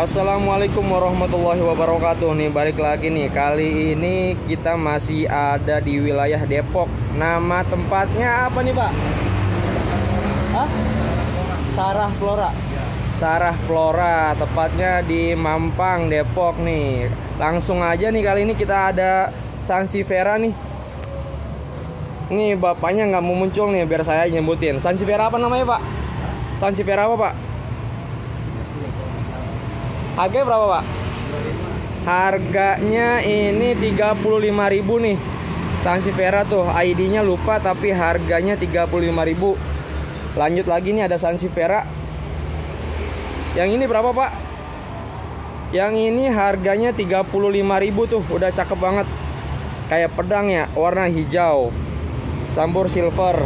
Assalamualaikum warahmatullahi wabarakatuh Nih balik lagi nih Kali ini kita masih ada di wilayah Depok Nama tempatnya apa nih pak? Hah? Sarah Flora Sarah Flora Tepatnya di Mampang Depok nih Langsung aja nih kali ini kita ada Sansifera nih Nih bapaknya nggak mau muncul nih biar saya nyebutin Sansifera apa namanya pak? Sansifera apa pak? Harganya berapa pak? Harganya ini 35.000 nih. Sansifera tuh ID-nya lupa tapi harganya 35.000 Lanjut lagi nih ada Sansifera Yang ini berapa pak? Yang ini harganya 35.000 tuh Udah cakep banget. Kayak pedang ya warna hijau. Campur silver.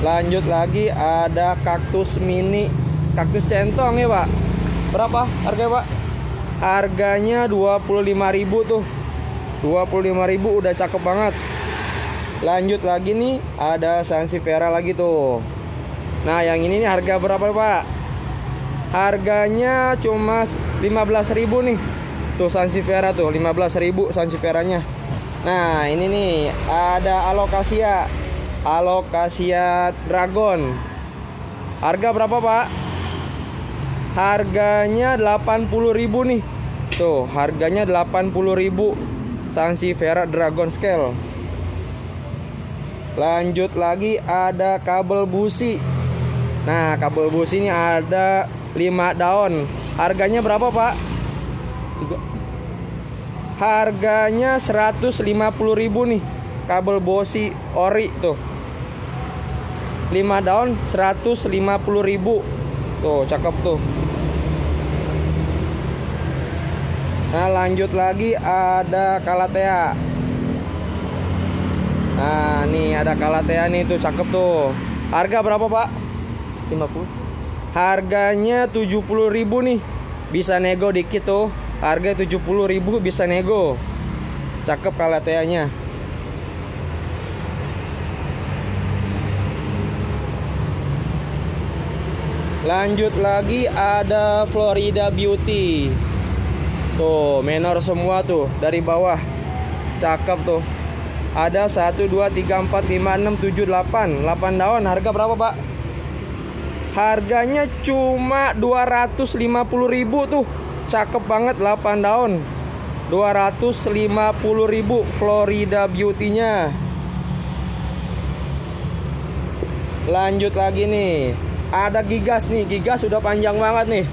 Lanjut lagi ada kaktus mini Kaktus centong ya pak Berapa harganya pak? Harganya 25.000 tuh. 25.000 udah cakep banget. Lanjut lagi nih Ada Sansevieria lagi tuh. Nah yang ini nih harga berapa pak? Harganya cuma 15.000 nih. Tuh Sansevieria tuh 15.000 Sansevieranya Nah ini nih Ada Alocasia. Alocasia Dragon. Harga berapa pak? Harganya 80.000 nih. Tuh, harganya 80.000 Sansevieria Dragon Scale. Lanjut lagi ada kabel busi. Nah, kabel busi ini ada 5 daun. Harganya berapa, Pak? Harganya 150.000 nih. Kabel busi ori tuh. 5 daun 150.000 Tuh, cakep tuh. Nah, lanjut lagi ada kalatea. Nah, nih ada kalatea nih tuh cakep tuh. Harga berapa, Pak? 50. Harganya 70.000 nih. Bisa nego dikit tuh. Harga 70.000 bisa nego. Cakep kalateanya. Lanjut lagi ada Florida Beauty. Tuh, menor semua tuh dari bawah. Cakep tuh. Ada 1 2 3 4 5 6 7 8. 8 daun. Harga berapa, Pak? Harganya cuma 250.000 tuh. Cakep banget 8 daun. 250.000 Florida Beauty-nya. Lanjut lagi nih ada gigas nih gigas sudah panjang banget nih.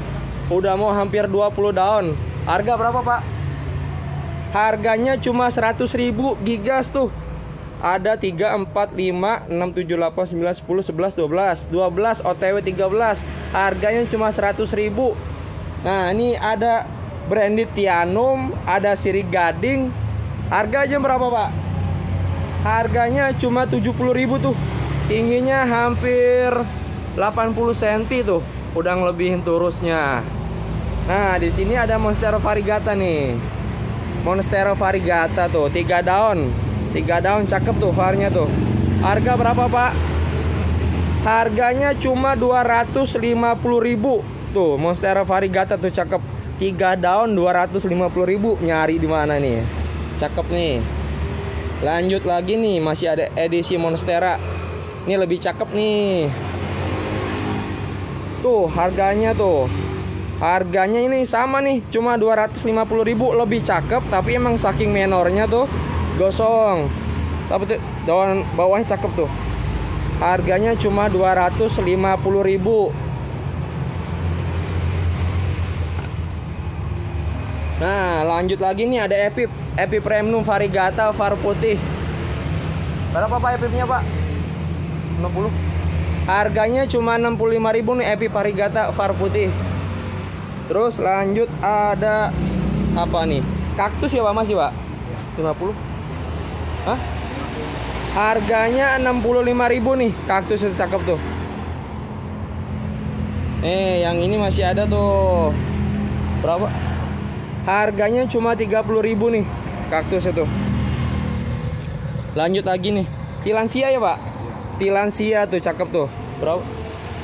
Udah mau hampir 20 daun. Harga berapa pak? Harganya cuma 100 ribu gigas tuh. Ada 3, 4, 5, 6, 7, 8, 9, 10, 11, 12 12 OTW 13 harganya cuma 100 ribu. Nah ini ada branded Tianum ada siri gading. Harganya berapa pak? Harganya cuma 70 ribu tuh. Tingginya hampir 80 cm tuh udah ngelebihin turusnya. Nah di sini ada monstera variegata nih. Monstera variegata tuh tiga daun. Tiga daun cakep tuh varnya tuh. Harga berapa pak? Harganya cuma 250.000 tuh monstera variegata tuh cakep. Tiga daun 250.000 nyari di mana nih? Cakep nih. Lanjut lagi nih masih ada edisi monstera. Ini lebih cakep nih Tuh harganya tuh. Harganya ini sama nih Cuma 250 ribu. Lebih cakep Tapi emang saking menornya tuh Gosong. Tapi tuh daun bawahnya cakep tuh. Harganya cuma 250 ribu. Nah lanjut lagi nih ada Epip. Epip Premium Variegata Var putih. Berapa pak Epipnya pak? 60 Harganya cuma 65.000 nih Epi Parigata Far putih. Terus lanjut ada apa nih? Kaktus ya Pak masih Pak? 50. Hah? Harganya 65.000 nih. Kaktus itu cakep tuh. Eh, yang ini masih ada tuh. Berapa? Harganya cuma 30.000 nih. Kaktus itu. Lanjut lagi nih. Tilansia ya, Pak? Tilansia tuh cakep tuh. Bro.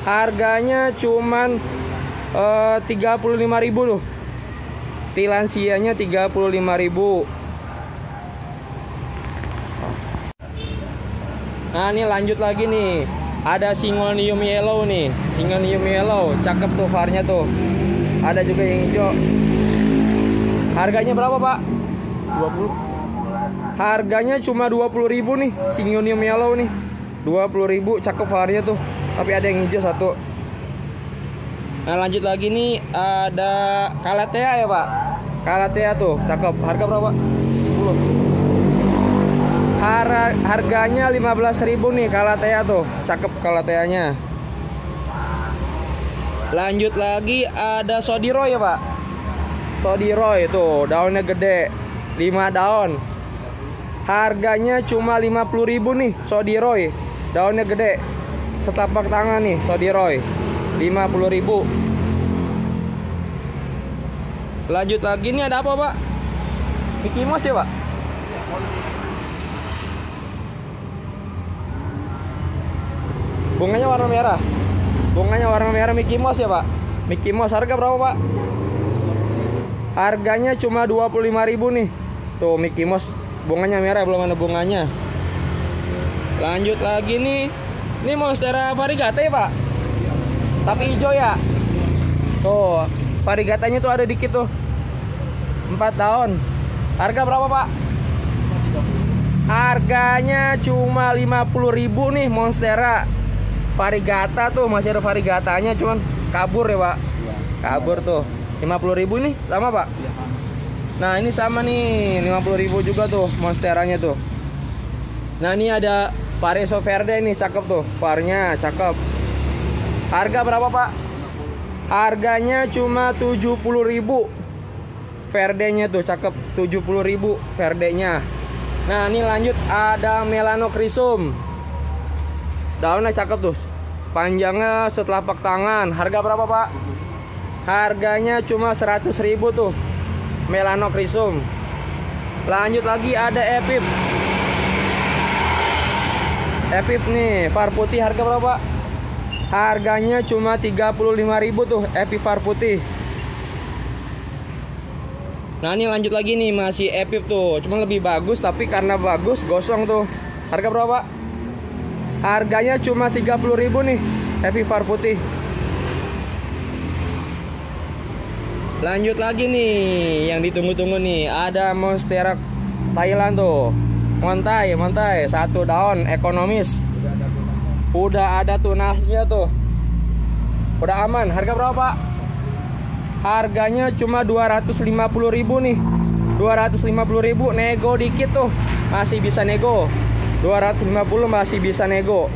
Harganya cuman eh, uh, 35.000 tuh. Tilansianya 35.000. Nah, ini lanjut lagi nih. Ada Singonium Yellow nih. Singonium Yellow, cakep tuh varnya tuh. Ada juga yang hijau. Harganya berapa, Pak? 20. Harganya cuma 20.000 nih, Singonium Yellow nih. 20.000 cakep varnya tuh. Tapi ada yang hijau satu. Nah, lanjut lagi nih ada Kalatea ya, Pak. Kalatea tuh, cakep. Harga berapa? 10. Har harganya 15.000 nih kalatea tuh. Cakep kalateanya. Lanjut lagi ada sodiroy ya, Pak. Sodiroy tuh, daunnya gede. 5 daun. Harganya cuma 50.000 nih sodiroy. Daunnya gede. Setapak tangan nih sodiroy. 50.000. Lanjut lagi nih ada apa, Pak? Mickey Mouse ya, Pak? Bunganya warna merah. Bunganya warna merah Mickey Mouse ya, Pak? Mickey Mouse harga berapa, Pak? Harganya cuma 25.000 nih. Tuh Mickey Mouse bunganya merah belum ada bunganya. Lanjut lagi nih. Ini Monstera variegata ya, Pak? Tapi hijau ya. Tuh, variegatanya tuh ada dikit tuh. 4 tahun. Harga berapa, Pak? Harganya cuma 50.000 nih Monstera varigata tuh masih ada varigatanya cuman kabur ya pak ya, kabur tuh 50 ribu nih sama pak ya, sama. nah ini sama nih 50 ribu juga tuh monsteranya tuh nah ini ada Pareso Verde nih cakep tuh varnya cakep. Harga berapa pak? Harganya cuma 70 ribu. Verdenya tuh cakep 70 ribu Verdenya. Nah ini lanjut ada Melanochrysum daunnya cakep tuh panjangnya setelah pak tangan. Harga berapa pak? Harganya cuma 100 ribu tuh melanochrysum lanjut lagi ada epip epip nih far putih harga berapa? Harganya cuma 35 ribu tuh epip far putih. Nah ini lanjut lagi nih masih epip tuh. Cuma lebih bagus tapi karena bagus gosong tuh. Harga berapa? Harganya cuma 30.000 nih Far putih. Lanjut lagi nih Yang ditunggu-tunggu nih Ada Monstera Thailand tuh Montai, montai. Satu daun ekonomis. Udah ada tunasnya tuh. Udah aman. Harga berapa? Pak? Harganya cuma 250.000 nih. 250.000 nego dikit tuh. Masih bisa nego. 250 masih bisa nego.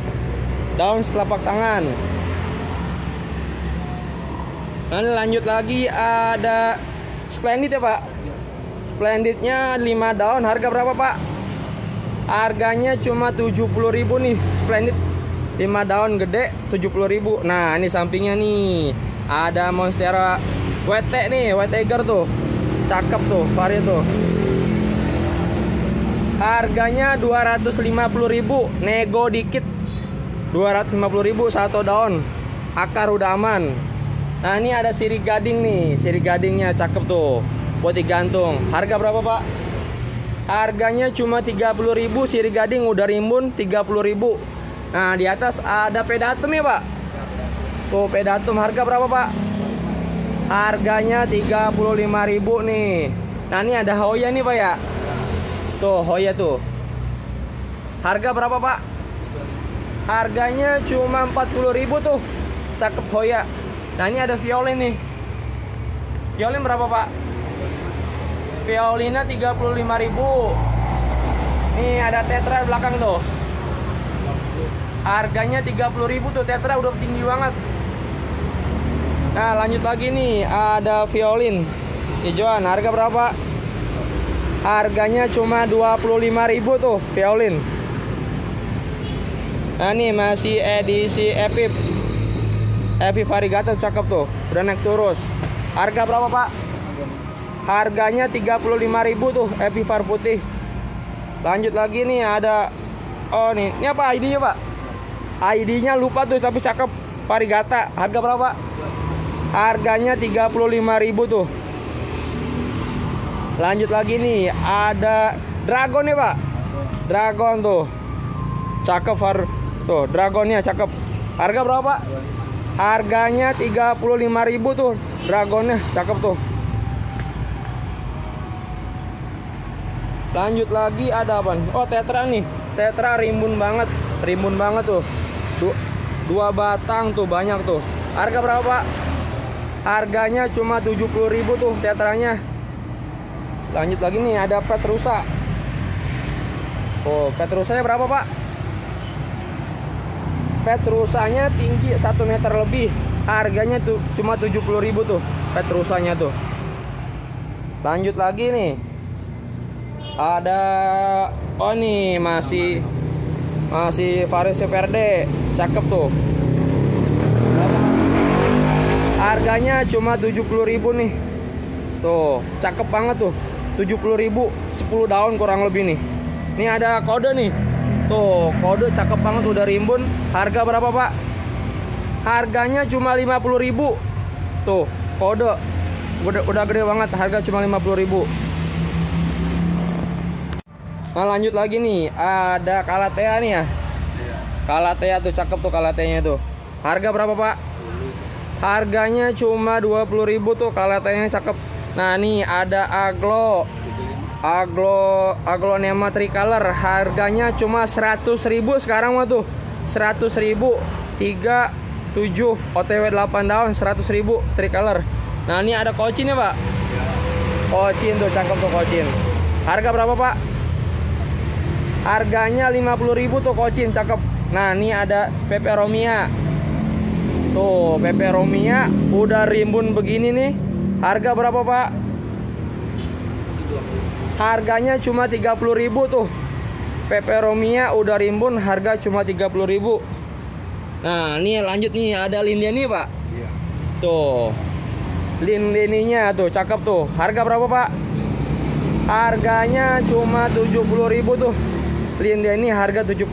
Daun selapak tangan. Dan lanjut lagi ada splendid ya pak? Splendidnya 5 daun. Harga berapa pak harganya cuma 70.000 nih splendid 5 daun gede 70.000 nah ini sampingnya nih ada monstera WT nih white tiger tuh cakep tuh varia tuh Harganya 250.000, nego dikit. 250.000 satu daun. Akar udah aman. Nah, ini ada siri gading nih. Siri gadingnya cakep tuh. Buat digantung. Harga berapa, Pak? Harganya cuma 30.000 siri gading udah rimbun 30.000. Nah, di atas ada pedatum ya, Pak? Tuh, pedatum harga berapa, Pak? Harganya 35.000 nih. Nah, ini ada Hoya nih, Pak ya. Tuh, Hoya tuh. Harga berapa, Pak? Harganya cuma 40.000 tuh. Cakep Hoya. Nah, ini ada violin nih. Violin berapa, Pak? Violinnya 35.000. Nih, ada tetra belakang tuh. Harganya 30.000 tuh tetra udah tinggi banget. Nah, lanjut lagi nih, ada violin hijauan. Harga berapa? Harganya cuma 25.000 tuh violin. Nah ini masih edisi Epip. Epip variegata cakep tuh. Udah naik terus. Harga berapa pak? Harganya 35.000 tuh Epip var putih. Lanjut lagi nih ada Oh nih, ini apa ID-nya pak? ID-nya lupa tuh tapi cakep variegata. Harga berapa? Harganya 35.000 tuh. Lanjut lagi nih, ada dragon nih pak. Dragon tuh, cakep har tuh dragonnya cakep. Harga berapa pak? Harganya 35.000 tuh dragonnya, cakep tuh. Lanjut lagi ada apa? Oh tetra nih, tetra rimbun banget, rimbun banget tuh. Du dua batang tuh banyak tuh. Harga berapa pak? Harganya cuma 70.000 tuh tetranya. Lanjut lagi nih ada Petrusa. Oh, Petrusanya berapa, Pak? Petrusanya tinggi 1 meter lebih. Harganya tuh cuma 70.000 tuh Petrusanya tuh. Lanjut lagi nih. Ada oh nih masih masih Varis Verde. Cakep tuh. Harganya cuma 70.000 nih. Tuh, cakep banget tuh. 70.000 10 daun kurang lebih nih ini ada kode nih tuh kode cakep banget udah rimbun harga berapa pak harganya cuma 50.000 tuh kode udah, udah gede banget harga cuma 50.000 nah lanjut lagi nih. Ada kalatea nih ya? Kalatea tuh cakep tuh kalateanya tuh. Harga berapa pak? Harganya cuma 20.000 tuh kalateanya cakep. Nah nih ada aglo. Aglo aglonema tricolor. Harganya cuma 100.000 sekarang mah tuh. 100.000 37 OTW 8 daun 100.000 tricolor. Nah ini ada kocin ya pak? Kocin tuh cakep tuh kocin. Harga berapa pak harganya 50.000 tuh kocin cakep. Nah ini ada peperomia tuh peperomia udah rimbun begini nih. Harga berapa pak? Harganya cuma 30.000 tuh. Peperomia udah rimbun harga cuma 30.000 Nah ini lanjut nih ada lindia nih pak. Iya. Tuh. Lin-lininya tuh cakep tuh. Harga berapa pak? Harganya cuma 70.000 tuh Lindia ini harga 70.000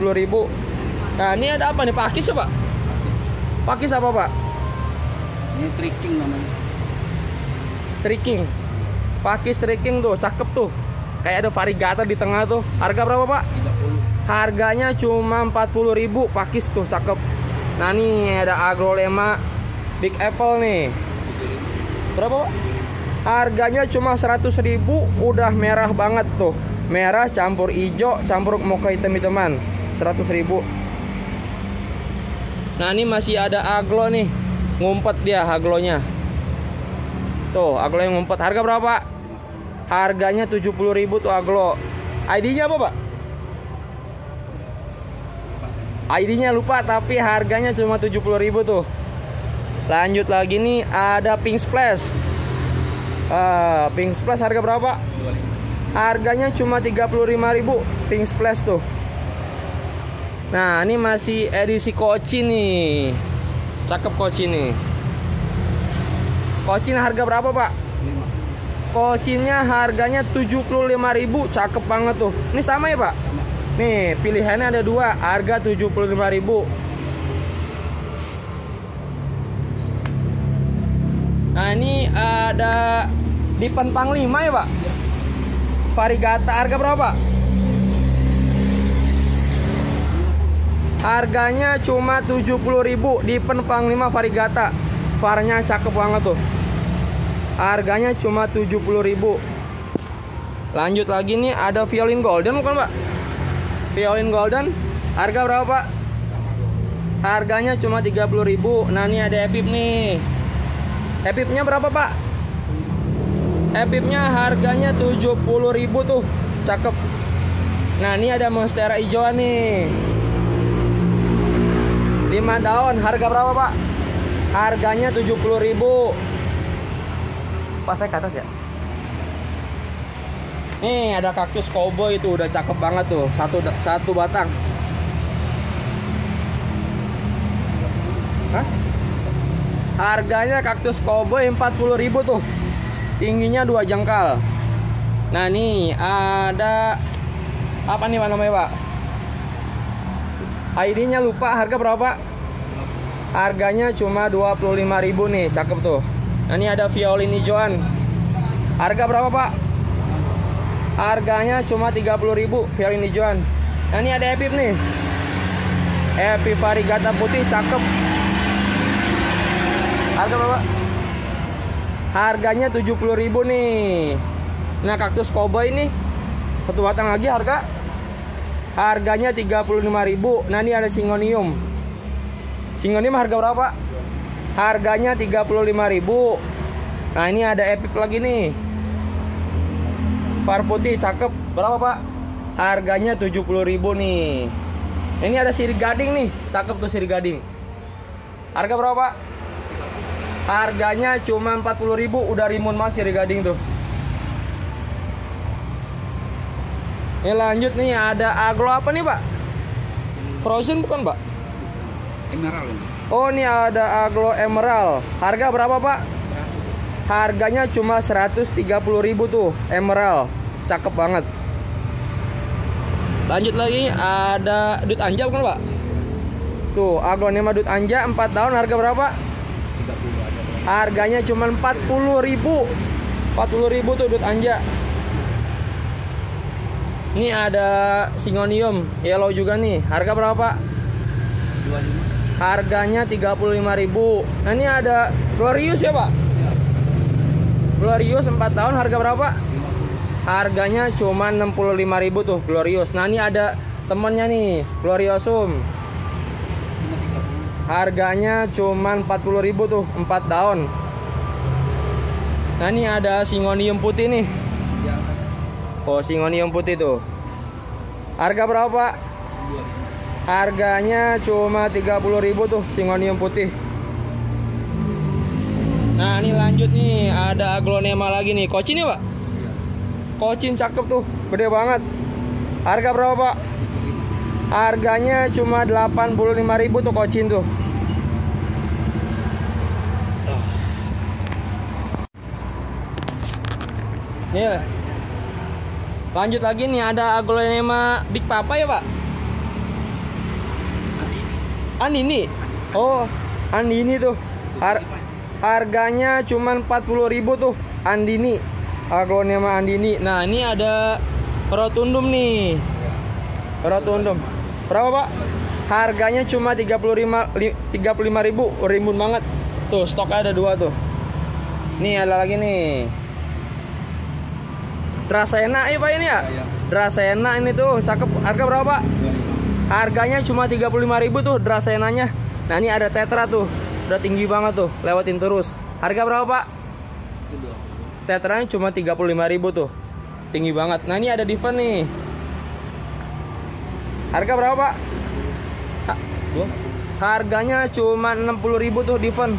Nah ini ada apa nih pakis ya pak? Pakis apa pak? Ini tricking namanya Striking. Pakai striking tuh, cakep tuh. Kayak ada varigata di tengah tuh. Harga berapa, Pak? 30. Harganya cuma 40.000 pakis tuh, cakep. Nah, nih ada agrolema Big Apple nih. Berapa, Pak? Harganya cuma 100.000, udah merah banget tuh. Merah campur hijau, campur mocha hitam-hitaman. 100.000. Nah, ini masih ada aglo nih. Ngumpet dia aglonya. Tuh, aglo yang ngumpet. Harga berapa? Harganya 70.000 tuh aglo. ID-nya apa, Pak? ID-nya lupa tapi harganya cuma 70.000 tuh. Lanjut lagi nih ada Pink Splash. Uh, Pink Splash harga berapa? Harganya cuma 35.000 Pink Splash tuh. Nah, ini masih edisi Koci nih. Cakep Koci nih. Kocin harga berapa pak? 5. Kocinnya harganya 75.000 Cakep banget tuh Ini sama ya pak? Sama. Nih pilihannya ada dua Harga 75.000 Nah ini ada di 5 ya pak? Varigata harga berapa? Harganya cuma 70.000 di Penpang 5 Varigata Farnya cakep banget tuh Harganya cuma 70.000 Lanjut lagi nih ada violin golden bukan pak? Violin golden Harga berapa pak? Harganya cuma 30.000 Nah ini ada epip nih Epipnya berapa pak? Epipnya harganya 70.000 tuh. Cakep. Nah ini ada monstera hijauan nih. 5 daun Harga berapa pak? Harganya 70.000 pas saya ke atas ya? Nih ada kaktus cowboy itu udah cakep banget tuh. Satu satu batang. Hah? harganya kaktus cowboy 40.000 tuh tingginya dua jengkal nah nih ada apa nih pak namanya pak ID nya lupa harga berapa harganya cuma 25.000 nih cakep tuh Nah ini ada violin hijauan. Harga berapa pak? Harganya cuma 30.000 violin hijauan. Nah, ini ada Epip nih. Epip varigata putih cakep. Harga berapa? Harganya 70.000 nih. Nah, kaktus cowboy nih. Satu batang lagi harga Harganya 35.000. Nah, ini ada singonium. Singonium harga berapa? Harganya 35.000. Nah, ini ada Epic lagi nih. Par putih cakep. Berapa, Pak? Harganya 70.000 nih. Ini ada siri gading nih. Cakep tuh siri gading. Harga berapa, Pak? Harganya cuma 40.000 udah rimun Mas siri gading tuh. Ini lanjut nih ada aglo apa nih pak? Frozen bukan pak? Emerald ini. Oh ini ada aglo emerald. Harga berapa pak? Harganya cuma 130.000 tuh emerald. Cakep banget. Lanjut lagi ada dut anja bukan pak? Tuh aglonema dut anja 4 tahun harga berapa? 30 ada. Harganya cuma 40.000. 40.000 tuh dut anja. Ini ada singonium yellow juga nih. Harga berapa, Pak? 25. Harganya 35.000. Nah, ini ada Glorious ya, Pak? Ya. Glorious 4 tahun harga berapa? 50. Harganya cuma 65.000 tuh Glorious. Nah, ini ada temennya nih, Gloriosum. Cuma 30. Harganya cuma 40.000 tuh, 4 tahun. Nah, ini ada singonium putih nih. Ya. Oh, singonium putih tuh. Harga berapa, Pak? 25. Harganya cuma 30.000 tuh singonium putih. Nah, ini lanjut nih, ada aglonema lagi nih. Kocin ya, Pak? Ya. Kocin cakep tuh, gede banget. Harga berapa, Pak? 25. Harganya cuma 85.000 tuh kocin tuh. Nih. Lanjut lagi nih ada aglonema Big Papa ya, Pak? Andini. Oh, Andini tuh. Har- harganya cuma 40.000 tuh Andini. Aglonema Andini. Nah, ini ada rotundum nih. Ya. Rotundum. Berapa, Pak? Harganya cuma 35 li- 35.000, rimbun banget. Tuh, stok ada dua tuh. Nih ada lagi nih. Drasena ya Pak ini ya? Ya, ya. Drasena ini tuh, cakep. Harga berapa, Pak? 25. Harganya cuma 35.000 tuh Drasenanya. Nah, ini ada Tetra tuh. Udah tinggi banget tuh, lewatin terus. Harga berapa, Pak? Itu 20. Tetranya cuma 35.000 tuh. Tinggi banget. Nah, ini ada Diven nih. Harga berapa, Pak? Ha- dua? Harganya cuma 60.000 tuh Diven.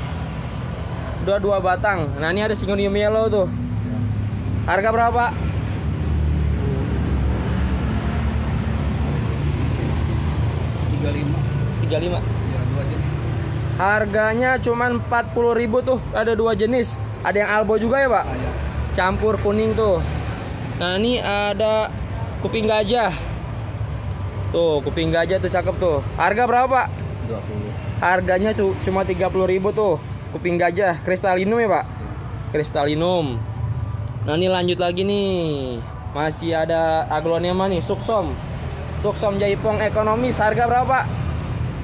Dua dua batang. Nah, ini ada Singonium Yellow tuh. Harga berapa, Pak? 35. 35. Ya, dua jenis. Harganya cuma 40.000 tuh. Ada dua jenis. Ada yang albo juga ya, Pak? Ah, ya. Campur kuning tuh. Nah, ini ada kuping gajah. Tuh, kuping gajah tuh cakep tuh. Harga berapa, Pak? 20. Harganya tuh cuma 30.000 tuh. Kuping gajah, kristalinum ya, Pak? Ya. Kristalinum. Nah, ini lanjut lagi nih. Masih ada aglonema nih, suksom. Suksom jaipong ekonomis harga berapa?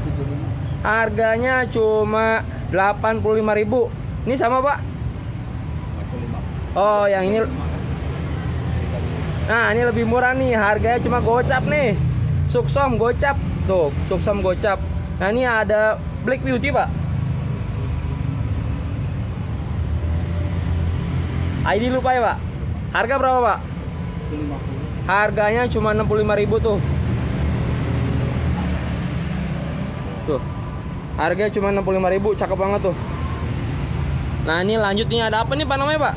75. Harganya cuma 85.000. Ini sama, Pak? 45. Oh, yang ini Nah, ini lebih murah nih. Harganya cuma gocap nih. Suksom gocap. Tuh, suksom gocap. Nah, ini ada Black Beauty, Pak. ID lupa ya, Pak. Harga berapa, Pak? 50. Harganya cuma 65.000 tuh. Tuh. Harganya cuma 65.000, cakep banget tuh. Nah, ini lanjut nih ada apa nih Pak namanya, Pak?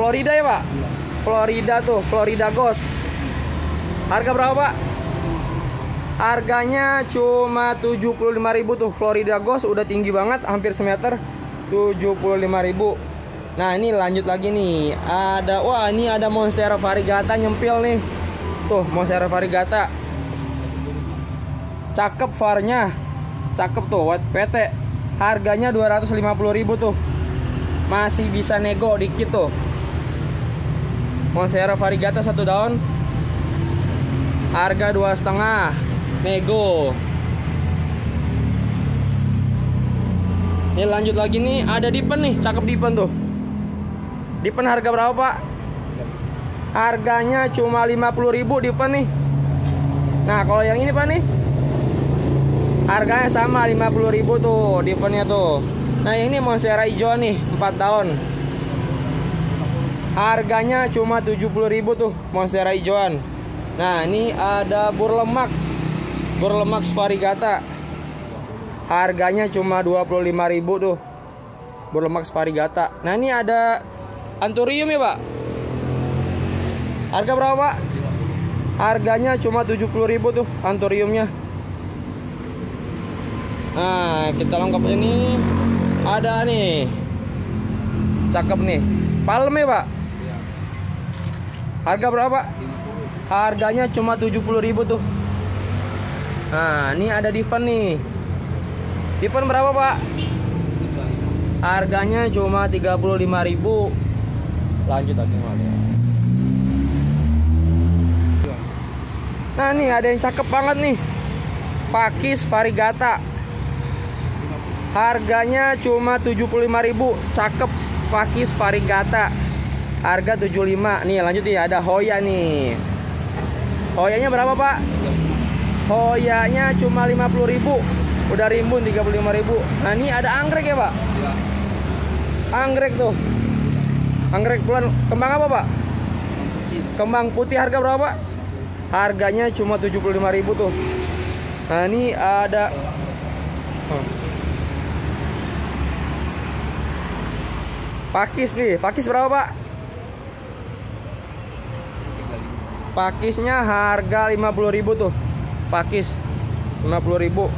Florida ya, Pak? Iya. Florida tuh, Florida Ghost. Harga berapa, Pak? Harganya cuma 75.000 tuh. Florida Ghost udah tinggi banget, hampir semeter. 75.000. Nah, ini lanjut lagi nih. Ada wah, ini ada Monstera variegata nyempil nih. Tuh, Monstera variegata. Cakep varnya. Cakep tuh, white PT. Harganya 250.000 tuh. Masih bisa nego dikit tuh. Monstera variegata satu daun. Harga dua setengah. Nego. Ini lanjut lagi nih, ada Dipen nih, cakep Dipen tuh. Dipen harga berapa, Pak? Harganya cuma 50.000 Dipen nih. Nah, kalau yang ini, Pak nih. Harganya sama 50.000 tuh Dipennya tuh. Nah, ini Monstera hijau nih, 4 tahun. Harganya cuma 70.000 tuh Monstera hijauan. Nah, ini ada Burlemax. Burlemax variegata. Harganya cuma 25.000 tuh. Burlemax variegata. Nah, ini ada Anturium ya, Pak? Harga berapa, Pak? Harganya cuma 70.000 tuh Anturiumnya. Nah, kita lengkap ini ada nih. Cakep nih. Palem ya, Pak? Iya. Harga berapa, Pak? 50. Harganya cuma 70.000 tuh. Nah, ini ada Divan nih. Divan berapa, Pak? 35. Harganya cuma 35.000. Lanjut lagi Mas. Nah, nih ada yang cakep banget nih. Pakis variegata. Harganya cuma 75.000. Cakep pakis variegata. Harga 75. Nih, lanjut nih ada Hoya nih. Hoyanya berapa, Pak? Hoyanya cuma 50.000. Udah rimbun 35.000. Nah, ini ada anggrek ya, Pak? Iya. Anggrek tuh. Anggrek bulan kembang apa, Pak? Kembang putih harga berapa, Pak? Harganya cuma 75.000 tuh. Nah, ini ada Oh. Pakis nih, pakis berapa, Pak? 35. Pakisnya harga 50.000 tuh. Pakis 50.000.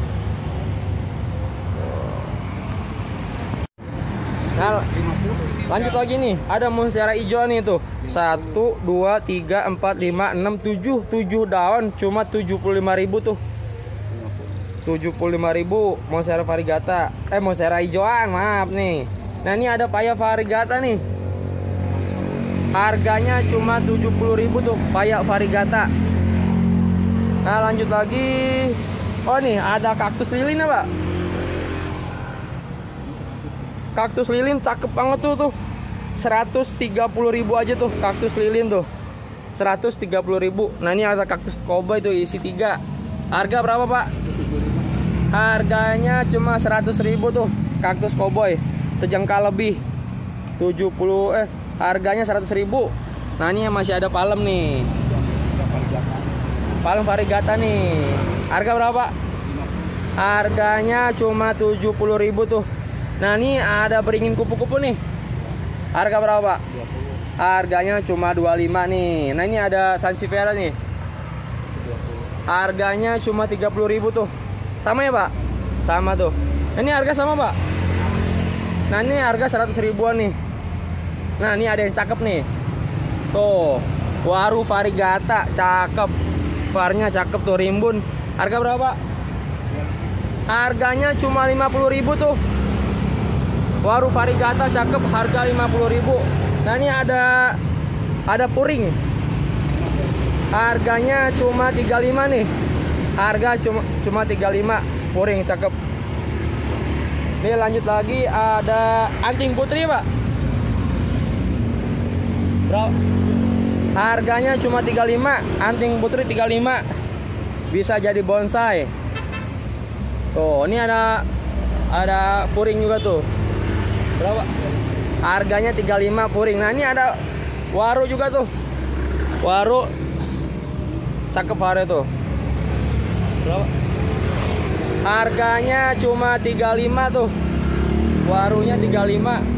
Nah, 50. Lanjut lagi nih, ada monstera hijau nih tuh. 1 2 3 4 5 6 7 7 daun cuma 75.000 tuh. 50. 75.000 monstera variegata. Eh monstera hijauan, maaf nih. Nah, ini ada paya variegata nih. Harganya cuma 70.000 tuh, paya variegata. Nah, lanjut lagi. Oh nih, ada kaktus lilin ya, Pak? Kaktus lilin cakep banget tuh tuh. 130.000 aja tuh kaktus lilin tuh. 130.000. Nah, ini ada kaktus cowboy tuh isi 3. Harga berapa, Pak? 75. Harganya cuma 100.000 tuh kaktus cowboy. Sejengkal lebih. 70 eh harganya 100.000. Nah, ini yang masih ada palem nih. Palem variegata nih. Harga berapa? 50. Harganya cuma 70.000 tuh. Nah, ini ada beringin kupu-kupu nih. Harga berapa, Pak? 20. Harganya cuma 25 nih. Nah, ini ada Sansevieria nih. 20. Harganya cuma 30.000 tuh. Sama ya, Pak? Sama tuh. Ini harga sama, Pak? Nah, ini harga 100 ribuan nih. Nah, ini ada yang cakep nih. Tuh, waru variegata, cakep. Varnya cakep tuh, rimbun. Harga berapa? Harganya cuma 50.000 tuh. Waru variegata cakep, harga 50.000. Nah, ini ada ada puring. Harganya cuma 35 nih. Harga cuma cuma 35 puring cakep. Nih lanjut lagi ada anting putri, Pak. Bro. Harganya cuma 35, anting putri 35. Bisa jadi bonsai. Tuh, ini ada ada puring juga tuh. Berapa? Harganya 35 puring. Nah, ini ada waru juga tuh. Waru cakep hari tuh. Berapa? Harganya cuma 35 tuh. Warunya 35.